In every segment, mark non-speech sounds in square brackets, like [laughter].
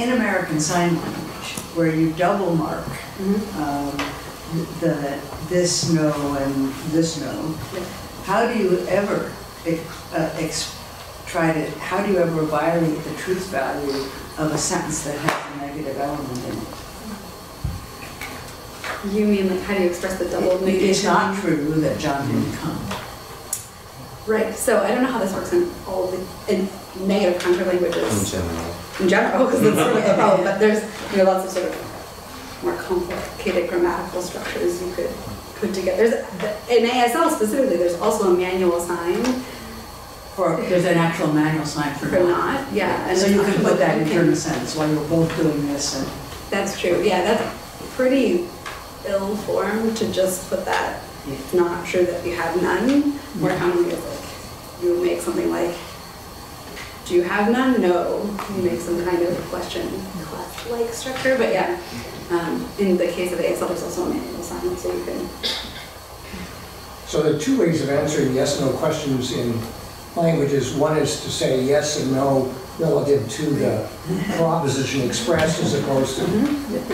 in American Sign Language, where you double mark Mhm. um, the, this no and this no, Yeah. how do you ever uh, ex- try to, how do you ever violate the truth value of a sentence that has a negative element in it? You mean like how do you express the double It- negation? It's not true that John didn't come. Right, so I don't know how this works in all the, in negative concord languages. In general. In general, because that's sort of the [laughs] problem, but there's, you know, lots of sort of more complicated grammatical structures you could put together. There's, in ASL specifically, there's also a manual sign For, there's an actual manual sign for for not. not, yeah. and So you can put that in German sentence while you're both doing this and. That's true, yeah, that's pretty ill-formed to just put that, it's not true that you have none, more commonly is like, you make something like, do you have none? No, you make some kind of question class-like structure, but yeah, um, in the case of ASL, there's also a manual sign, so you can, So there are two ways of answering yes, no questions in languages. One is to say yes and no relative to the proposition expressed as opposed to,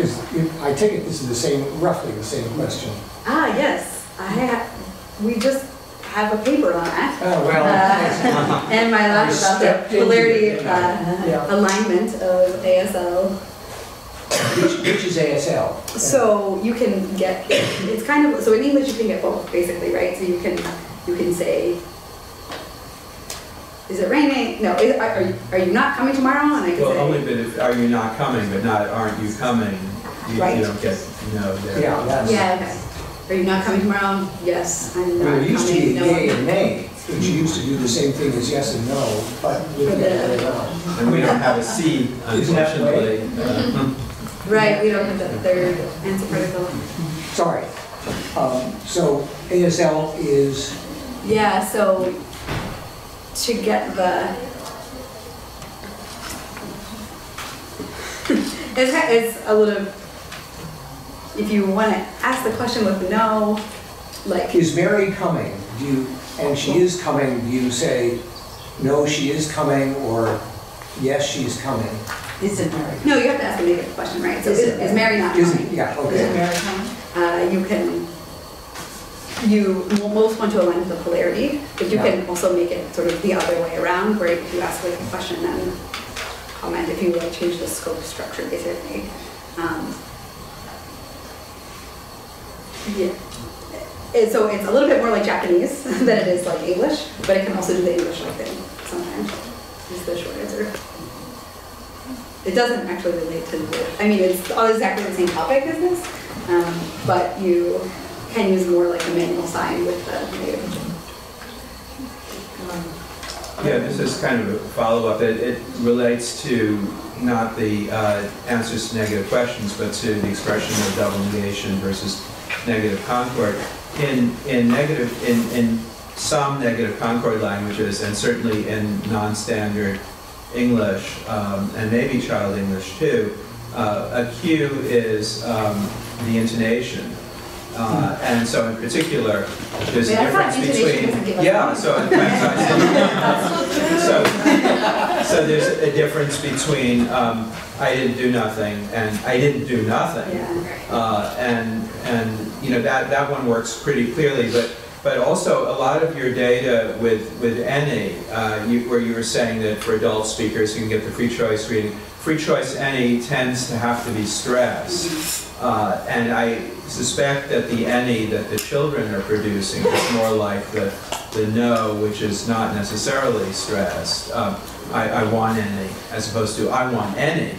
is, I take it this is the same, roughly the same question. ah, yes, I have, we just have a paper on that. Oh, well, Uh, [laughs] And my lab I about the polarity uh, yeah. alignment of ASL. Which, which is ASL? So you can get, it's kind of, so in English you can get both, basically, right? So you can, you can say, is it raining? No, is, are, are you- are you not coming tomorrow? And I can Well, only say, but if, are you not coming, but not, aren't you coming? You, Right. you don't get, no, there. Yeah, that's. yeah, okay. Are you not coming tomorrow? Yes, I'm not Well, coming. it used to be No. yea and nay, which used to do the same thing as yes and no, but with For the other way the- around. And we don't have a C, [laughs] Isn't right? unfortunately. Uh, Right, we don't have the third answer particle. Sorry. Um, So ASL is, Yeah, so to get the [laughs] it's, ki- it's a little if you want to ask the question with no, like is Mary coming? Do you, and she is coming, do you say, no, she is coming, or yes, she's coming? Is it Mary? no, you have to ask a negative question, right? So Is is, it- is Mary not Is coming? it, yeah, Is it. Mary coming? Uh, you can you most want to align with the polarity, but you can also make it sort of the other way around, where if you ask like a question and comment, if you like change the scope structure basically. Um, yeah. And so it's a little bit more like Japanese [laughs] than it is like English, but it can also do the English like thing sometimes. Is the short answer. It doesn't actually relate to the. I mean, it's all exactly the same topic as this, um, but you can use more like a manual sign with the negative. Yeah, this is kind of a follow-up. It, it relates to not the uh, answers to negative questions, but to the expression of double negation versus negative concord. In, in negative, in, in some negative concord languages, and certainly in non-standard English, um, and maybe Child English too, uh, a cue is um, the intonation. Uh, and so in particular, there's a Wait, I thought difference intonation doesn't between, give us yeah, one. so, [laughs] so, so there's a difference between, um, I didn't do nothing and I didn't do nothing. Yeah. Uh, and, and, you know, that, that one works pretty clearly, but, but also a lot of your data with, with any, uh, you, where you were saying that for adult speakers, you can get the free choice reading. Free choice any tends to have to be stressed. Uh, and I suspect that the any that the children are producing is more like the, the no, which is not necessarily stressed. Um, I, I want any, as opposed to I want any.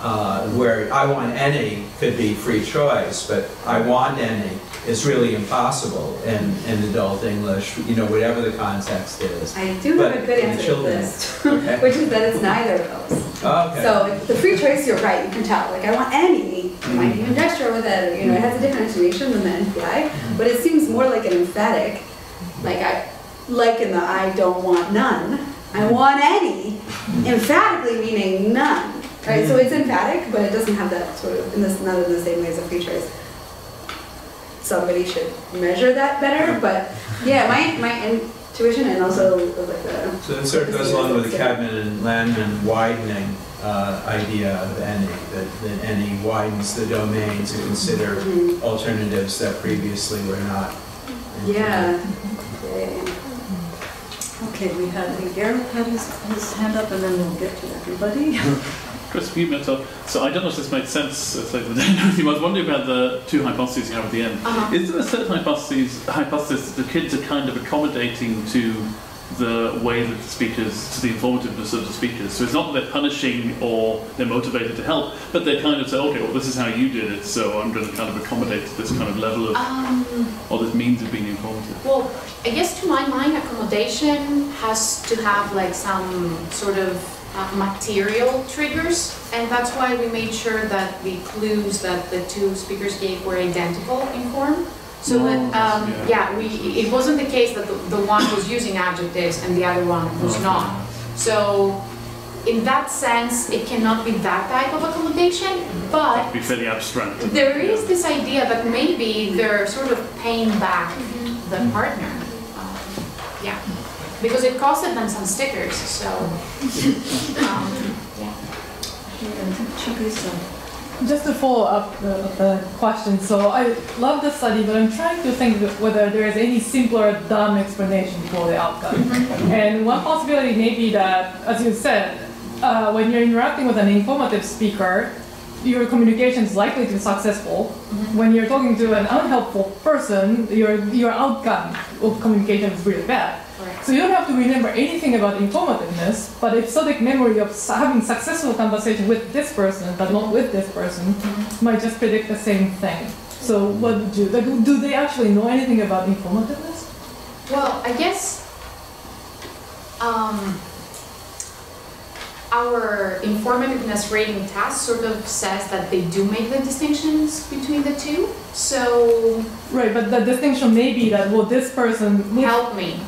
Uh, where I want any could be free choice, but I want any is really impossible in, in adult English, you know, whatever the context is. I do have a good answer to this, Okay. [laughs] which is that it's neither of those. Okay. So the free choice, you're right, you can tell, like I want any, you might Mm-hmm. even gesture with it, or, you know, it has a different intonation than the NPI, but it seems more like an emphatic, like I, like in the I don't want none, I want any, [laughs] emphatically meaning none, right? So it's emphatic, but it doesn't have that sort of, in this, not in the same way as a free choice. Somebody should measure that better, but yeah, my, my tuition and also like the, So that sort of goes along with the Kadmon and Landman widening uh, idea of any, that that any widens the domain to consider Mhm. alternatives that previously were not. yeah. Yeah. Okay, we had, Garrett had his, his hand up and then we'll get to everybody. [laughs] Chris, a few minutes up. So I don't know if this makes sense. Like [laughs] the I was wondering about the two hypotheses you have at the end. Uh-huh. Is there a certain hypothesis, hypothesis that the kids are kind of accommodating to the way that the speakers, to the informativeness of the speakers? So it's not that they're punishing or they're motivated to help, but they kind of say, okay, well, this is how you did it, so I'm going to kind of accommodate this kind of level of, Um, or this means of being informative. well, I guess to my mind, accommodation has to have like some sort of uh, material triggers, and that's why we made sure that the clues that the two speakers gave were identical in form. So that, um, yeah. yeah, we, it wasn't the case that the, the one was using adjectives and the other one was not. So, in that sense, it cannot be that type of accommodation, but Be fairly abstract. there is this idea that maybe they're sort of paying back the partner. Um, Yeah, because it costed them some stickers, so. [laughs] um, yeah. Just to follow up the, the question, so I love the study, but I'm trying to think whether there is any simpler, dumb explanation for the outcome. Mm-hmm. And one possibility may be that, as you said, uh, when you're interacting with an informative speaker, your communication is likely to be successful. Mm-hmm. When you're talking to an unhelpful person, your, your outcome of communication is really bad. So you don't have to remember anything about informativeness, but episodic memory of having successful conversation with this person, but not with this person, might just predict the same thing. So what do like, do they actually know anything about informativeness? Well, I guess, um, our informativeness rating test sort of says that they do make the distinctions between the two. So, Right, but the distinction may be that well, this person help me.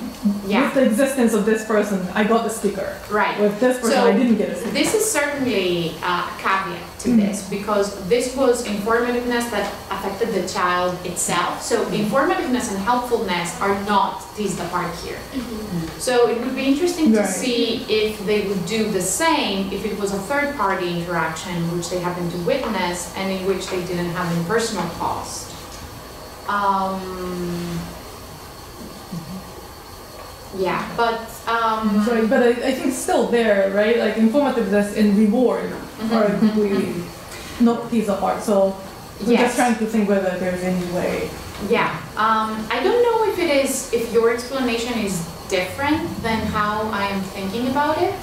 With the existence of this person, I got the sticker. right. With this person, So, I didn't get a sticker. This is certainly uh, a caveat to Mhm. this because this was informativeness that affected the child itself. So informativeness and helpfulness are not teased apart here. So it would be interesting to Right. see if they would do the same if it was a third party interaction which they happened to witness and in which they didn't have any personal cost. Um, yeah, but um, Right, but I, I think it's still there, right? Like informativeness and reward are Mhm, completely not teased apart. So we're Yes. just trying to think whether there's any way. Yeah, um, I don't know if it is, if your explanation is different than how I am thinking about it.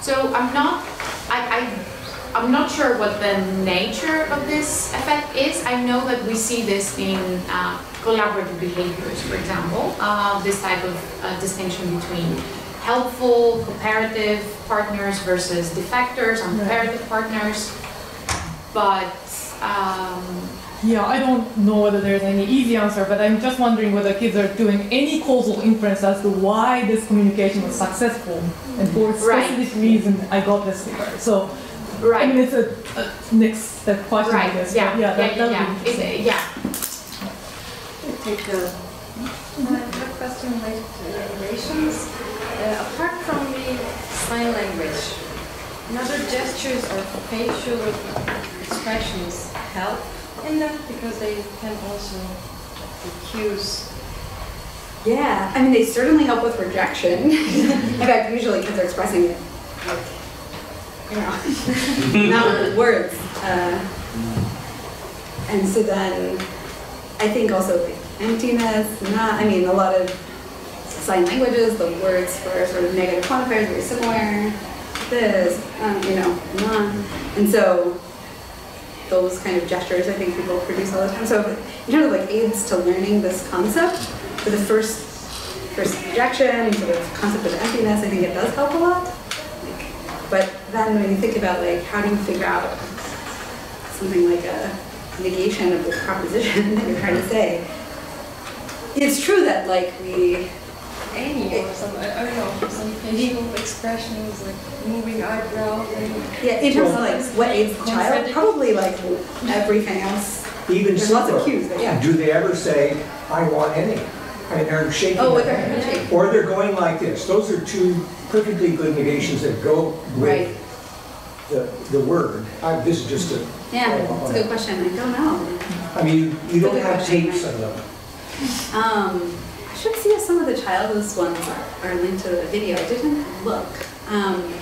So I'm not, I, I, I'm not sure what the nature of this effect is. I know that we see this in uh, collaborative behaviors, for example, uh, this type of uh, distinction between helpful, cooperative partners versus defectors, uncooperative partners. But, um, Yeah, I don't know whether there's any easy answer, but I'm just wondering whether kids are doing any causal inference as to why this communication was successful and for a Right. specific reason I got this sticker. So right. I mean, it's a, a next step question, I Right, guess. yeah, yeah, that, yeah, yeah, be. It- yeah. Take a, I have a question related to innovations. Uh, apart from the sign language, another gestures or facial expressions help in that because they can also be cues. Yeah, I mean, they certainly help with rejection. [laughs] In fact, usually kids are expressing it like, you know, [laughs] not with words. Uh, and so then I think also emptiness, not, I mean, a lot of sign languages, the words for sort of negative quantifiers very similar. This, um, you know, not. And so those kind of gestures I think people produce all the time. So in terms of like aids to learning this concept, for the first first rejection, sort of concept of emptiness, I think it does help a lot. Like, but then when you think about like how do you figure out something like a negation of the proposition [laughs] that you're trying to say, it's true that like we Any or some, I I don't know, some facial expressions like moving eyebrows and yeah in terms of like what age the child, probably like everything else. Even There's lots of cues, but yeah. Do they ever say, I want any? I mean, they're shaking Oh, with their their hand. handshake. Or they're going like this. Those are two perfectly good negations that go Right. with the, the word. I- This is just a, Yeah, that's a good question. I don't know. I mean, you don't have question, tapes right. of them. Um, I should see if some of the CHILDES ones are, are linked to the video. I didn't look. Um,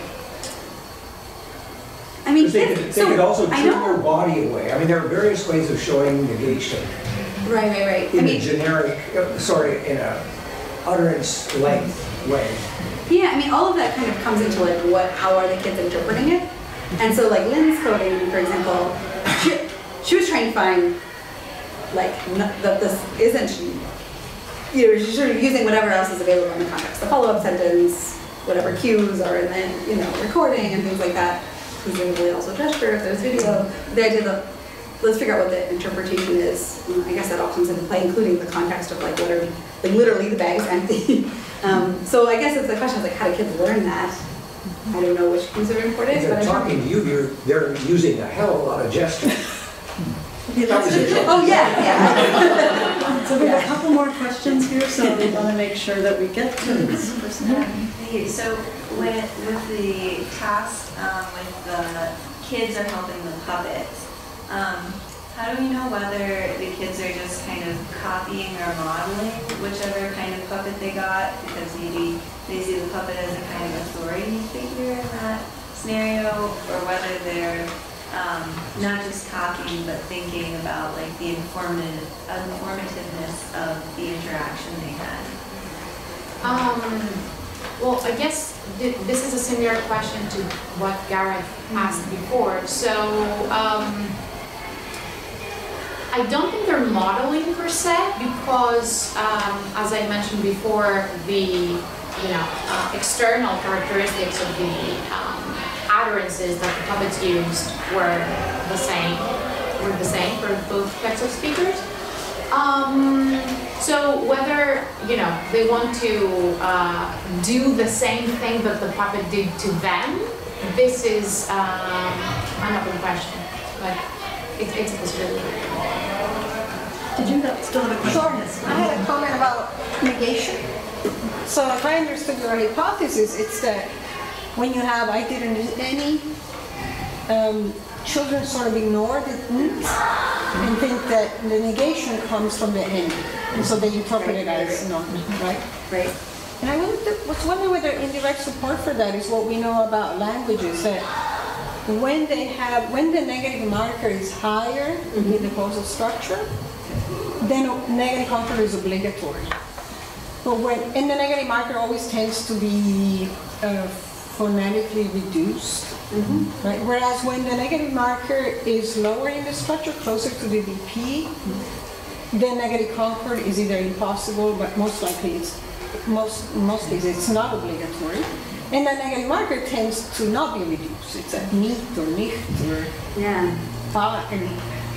I mean, they kids- could, they so, could also I turn their body away. I mean, there are various ways of showing negation Right, right, right. I in a mean, generic, uh, sorry, in a utterance length way. yeah, I mean, all of that kind of comes into like what, how are the kids interpreting it? And so like Lynn's coding, for example, she, she was trying to find like that this isn't, you know, she's sort of using whatever else is available in the context, the follow-up sentence, whatever cues are in the, you know, recording and things like that. Presumably also gesture, if there's video. The idea that, let's figure out what the interpretation is. I guess that all comes into play, including the context of like what are, like literally the bag's [laughs] empty. Um, so I guess it's the question is like, how do kids learn that? I don't know which cues are important, If they're I'm talking to you, you're, they're using a hell of a lot of gesture. That was a. Oh, yeah, yeah. So we have a couple more questions here, so we want to make sure that we get to this person. Thank you. So with, with the task, um, with the kids are helping the puppets, um, how do we know whether the kids are just kind of copying or modeling whichever kind of puppet they got? Because maybe they see the puppet as a kind of authority figure in that scenario, or whether they're um, not just copying, but thinking about like the informative, informativeness of the interaction they had. Um, well, I guess thi- this is a similar question to what Gareth asked before. So, um, I don't think they're modeling per se because, um, as I mentioned before, the you know uh, external characteristics of the um, utterances that the puppets used were the same. Were the same for both types of speakers. Um, so whether, you know, they want to uh, do the same thing that the puppet did to them, this is um, an open question, but it, it's a possibility. Did you have- still have a question? Sure. I had a comment about negation. So if I understood your hypothesis, it's that when you have I didn't any, um, children sort of ignore the oops and think that the negation comes from the end. And so they interpret it as no, right? Right. And I was wondering whether indirect support for that is what we know about languages, that when they have, when the negative marker is higher in the clausal structure, then negative concord is obligatory. But when, and the negative marker always tends to be uh, phonetically reduced, right? Whereas when the negative marker is lower in the structure, closer to the VP, then negative concord is either impossible, but most likely it's, most, in most cases, it's not obligatory. And the negative marker tends to not be reduced. It's a nicht or nicht or Yeah. Ah, and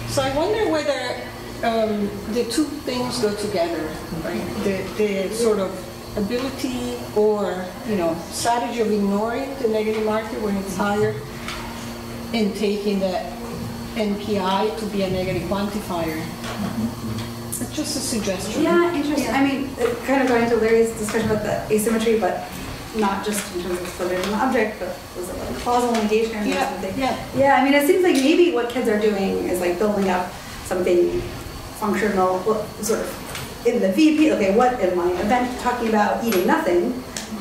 so I wonder whether um, the two things go together, right? The, the sort of ability or, you know, strategy of ignoring the negative marker when it's higher and taking that NPI to be a negative quantifier. It's just a suggestion. Yeah, interesting. I mean, kind of going to Larry's discussion about the asymmetry, but not just in terms of an object, but was it like causal negation or Yeah, something? yeah. Yeah, I mean, it seems like maybe what kids are doing is like building up something functional, sort of in the VP. Okay, what in my event talking about? Eating nothing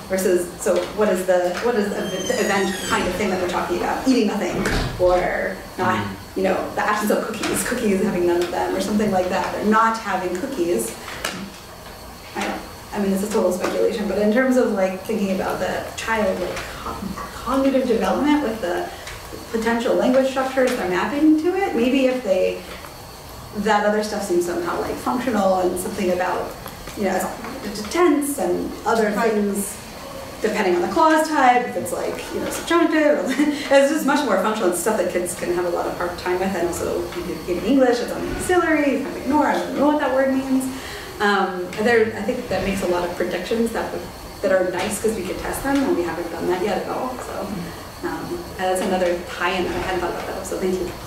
versus so what is the what is the event kind of thing that we're talking about? Eating nothing or not, you know, the absence of cookies, cookies having none of them or something like that, or not having cookies. I don't, I mean, this is total speculation, but in terms of like thinking about the child, like co- cognitive development with the potential language structures they're mapping to it, maybe if they, that other stuff seems somehow like functional and something about, you know, tense and other things, depending on the clause type, if it's like, you know, subjunctive, [laughs] it's just much more functional. It's stuff that kids can have a lot of hard time with, and also in English, it's on the auxiliary, you kind of ignore, I don't know what that word means. Um, there, I think that makes a lot of predictions that would, that are nice because we could test them, and we haven't done that yet at all. So um, that's another tie-in that I hadn't thought about. So thank you.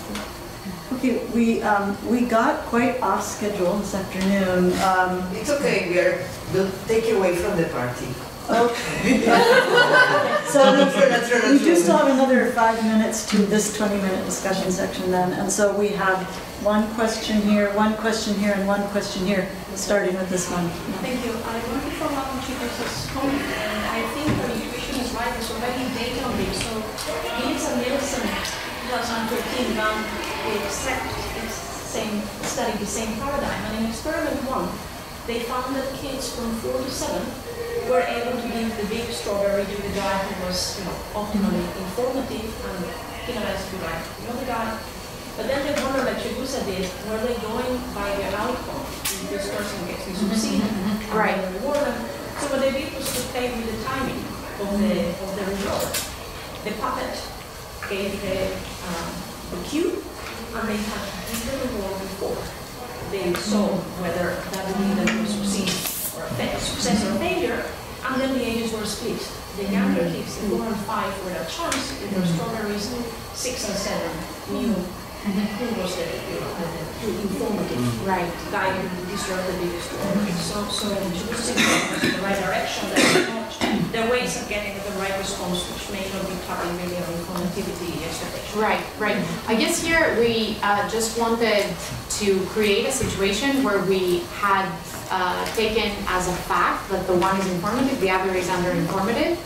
Okay, we, um, we got quite off schedule this afternoon. Um, It's okay, we are, we'll take you away from the party. Okay. [laughs] [laughs] So, not sure, not sure, We do still have another five minutes to this 20-minute discussion section then, and so we have one question here, one question here, and one question here, starting with this one. Thank you. I want to follow up on Chico's comment, and I think her intuition is right. There's already data on this. So Gibbs and Nielsen, 2013, ran the same study, the same paradigm. And in experiment one, they found that kids from four to seven were able to give the big strawberry to the guy who was, you know, optimally informative and penalized to right. The other guy but then they wonder, like Chibusa did, were they going by their outcome? This person gets to succeed, mm-hmm. and Right. the reward. And So what they did was to play with the timing of the, of the result. The puppet gave the, the they had to give the before they saw whether that would mean that was or a success or failure, and then the ages were split. The younger kids, the four and five, were a chance with their strawberries, six and seven knew the, the the informative Right. deserved the biggest. So, so to in the right direction, not, are ways of getting the right response, which may not be tapping really on connectivity expectation. Right, right. I guess here we uh, just wanted to create a situation where we had uh, taken as a fact that the one is informative, the other is under-informative,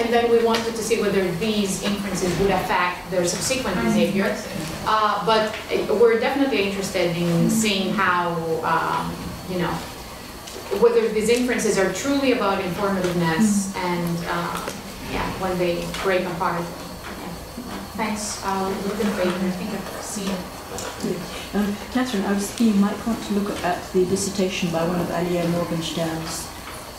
and then we wanted to see whether these inferences would affect their subsequent behavior. Uh, But uh, we're definitely interested in seeing how, um, you know, whether these inferences are truly about informativeness and, uh, yeah, when they break apart. Yeah. Thanks, I'll look in favor, I think I've seen it. Um, Kathryn, I was thinking you might want to look at the dissertation by one of Aliyah Morgenstern's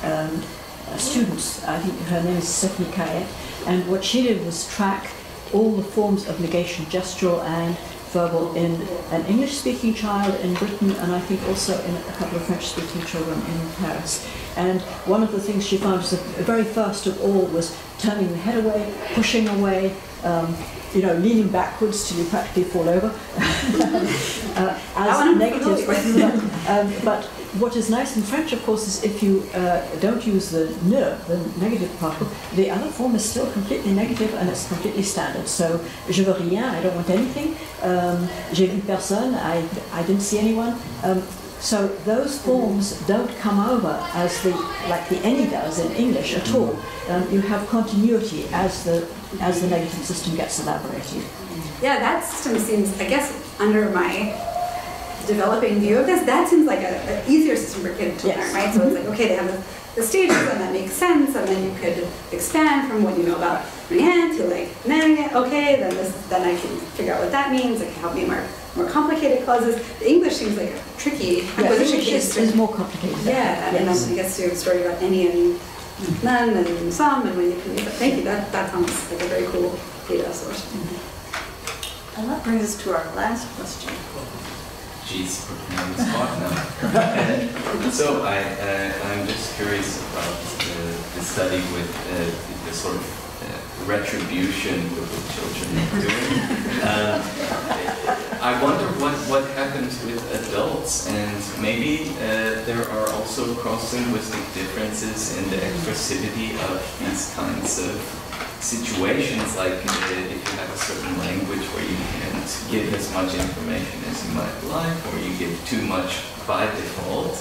um, uh, students. I think her name is Stéphanie Caët. And what she did was track all the forms of negation, gestural and verbal, in an English-speaking child in Britain and I think also in a couple of French-speaking children in Paris. And one of the things she found was that the very first of all was turning the head away, pushing away, um, you know, leaning backwards till you practically fall over. [laughs] uh, as negative. [laughs] um, but what is nice in French, of course, is if you uh, don't use the ne, the negative particle, the other form is still completely negative and it's completely standard. So, je veux rien, I don't want anything. Um, J'ai vu personne, I, I didn't see anyone. Um, so those forms don't come over as the like the any does in English at all. Um, you have continuity as the as the negative system gets elaborated. Yeah, that system seems, I guess, under my developing view of this, that seems like an easier system for kids to Yes. learn, right? So it's like, okay, they have the, the stages and that makes sense, and then you could expand from what you know about Marianne to like, nah, okay, then this, then I can figure out what that means, it can help me more, more complicated clauses. The English seems like a tricky acquisition case. is, more complicated. Yeah, and then Yes. I guess your story about any and none and some and when you can. Thank you, that, that sounds like a very cool data source. Mm-hmm. And that brings us to our last question. Put me on the spot now. [laughs] So I, uh, I'm just curious about uh, the study with uh, the sort of retribution with the children doing. [laughs] I wonder what, what happens with adults, and maybe uh, there are also cross-linguistic differences in the expressivity of these kinds of situations, like uh, if you have a certain language where you can't give as much information as you might like, or you give too much by default,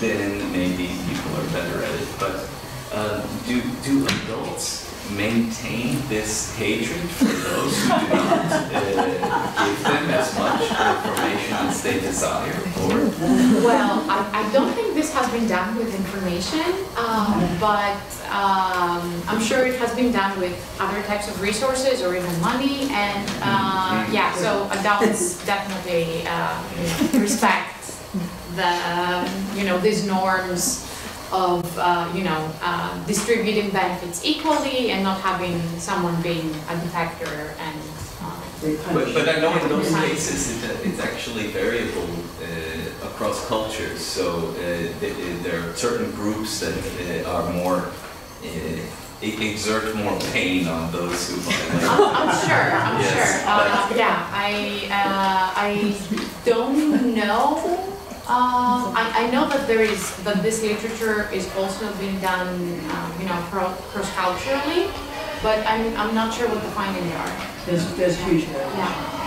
then maybe people are better at it. But uh, do, do adults maintain this hatred for those who do not uh, give them as much information as they desire? Or Well, I, I don't think this has been done with information, um, but um, I'm sure it has been done with other types of resources or even money. And uh, yeah, so adults definitely uh, respect the um, you know these norms of uh, you know uh, distributing benefits equally and not having someone being a defector and. Uh, But, but I know in those cases it, it's actually variable uh, across cultures. So uh, th- there are certain groups that uh, are more exert more pain on those who violate. I'm, I'm sure, I'm Yes, sure. Uh, yeah, I, uh, I don't know. Uh, I, I know that there is, that this literature is also being done, um, you know, cross-culturally, but I'm, I'm not sure what the findings are. There's, there's huge. Yeah.